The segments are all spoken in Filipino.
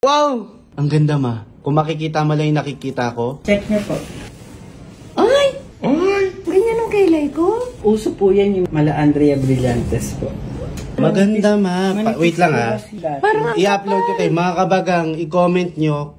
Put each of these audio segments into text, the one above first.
Wow! Ang ganda ma. Kung makikita mo lang yung nakikita ko. Check niyo po. Ay! Ay! Ganyan ang kailay ko? Uso po yan yung Mala Andrea Brillantes po. Maganda ma. Pa- wait lang ha. Parang ang I-upload ko kayo. Mga kabagang, i-comment nyo.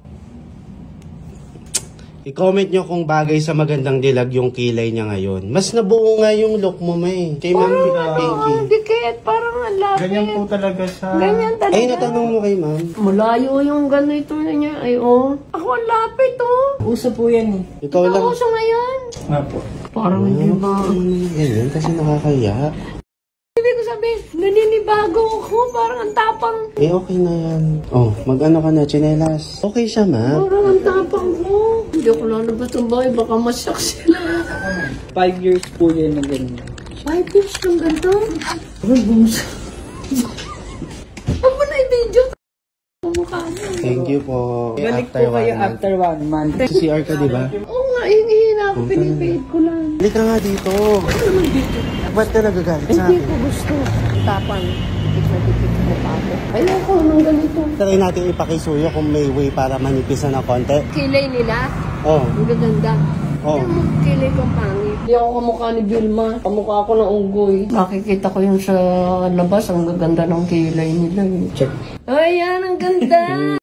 I-comment nyo kung bagay sa magandang dilag yung kilay niya ngayon. Mas nabuo nga yung look mo, may. Kay Ma'am Pinky. ang dikit. Parang ang lapit. Ganyan po talaga siya. Ganyan talaga. Ay, natanong mo kay Ma'am. Malayo yung ganito na niya. Ay, oh. Ako ang lapit, oh. Uso po yan eh. Ikaw lang. Nauso ngayon. Nga po. Parang hindi ba? Ganyan, kasi nakakaya. Ibig ko sabihin, naninibago ako. Parang ang tapang. Eh, okay na yan. Oh, mag-ano ka na, chinelas. Okay siya, ma. Parang ang tapang ko. Hindi ako lalabas ng bahay. Baka masyak sila. Five years po yan na ganyan. Five years ng ganito. Ay, bumsa. Huwag mo na i-video. Mukha mo. Thank you po. Balik po after kayo one month. after one month. Sa CR ka, di ba? Oo nga, hingi-hina ako. Pinipihit ko lang. Halika nga dito. Ba't ka nagagalit sa Hindi akin? ko gusto. Tapang. Dikit mo pa ako. Ayoko nung ganito. Try natin ipakisuyo kung may way para manipis na ng konti. Kilay nila. Oh, Ang gaganda. oh. Yung kilay kong pangit. Hindi ako kamukha ni Vilma. Kamukha ako ng unggoy. Nakikita ko yung sa labas. Ang gaganda ng kilay nila. eh. Check. Ayan, ang ganda.